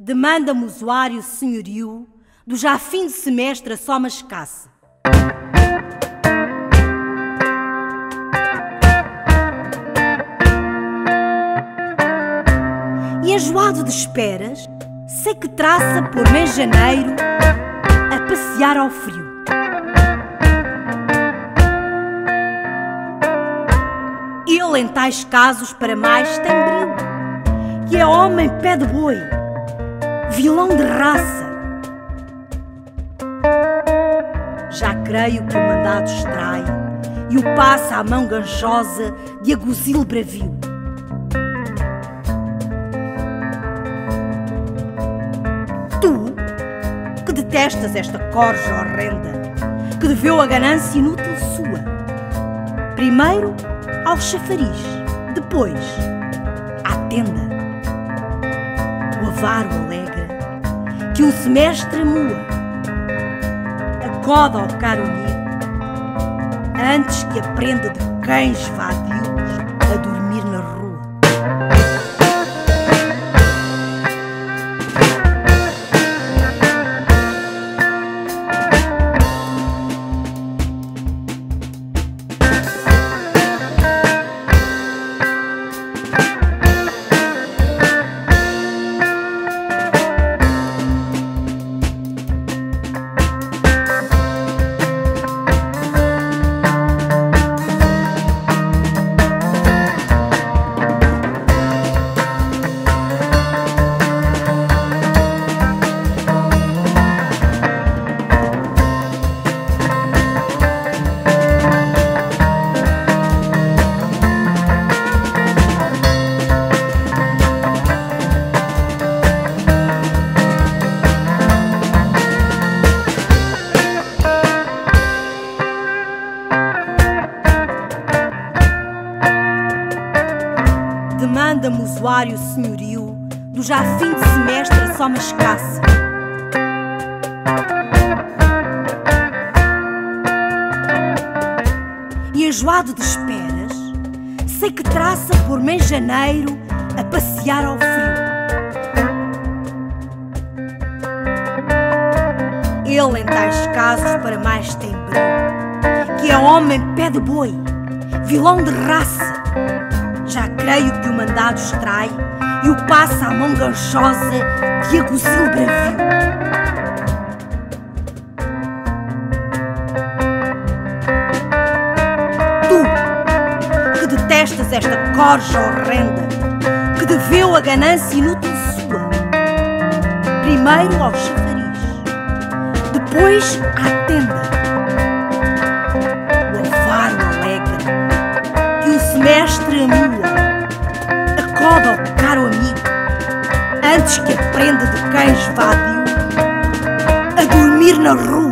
demanda-me usuário senhorio do já fim de semestre a soma escassa. E enjoado de esperas, sei que traça por mês janeiro a passear ao frio. Ele em tais casos para mais tem brilho, que é homem pé de boi, vilão de raça. Já creio que o mandado extrai e o passa à mão ganchosa de aguzil bravio. Tu, que detestas esta corja horrenda, que deveu a ganância inútil sua, primeiro ao chafariz, depois à tenda. O avaro alegra que um semestre mua, acoda ao caro amigo, antes que aprenda de cães vadios Demanda-me usuário senhorio do já fim de semestre a soma escassa. E enjoado de esperas, sei que traça por mês janeiro a passear ao frio. Ele em tais casos para mais tem brilho, que é homem pé de boi, vilão de raça. Já creio que o mandado extrai e o passa à mão ganchosa de aguzil bravio. Tu, que detestas esta corja horrenda, que deveu a ganância inútil sua, primeiro ao chafariz, depois à tenda. Antes que aprenda de cães vádios a dormir na rua.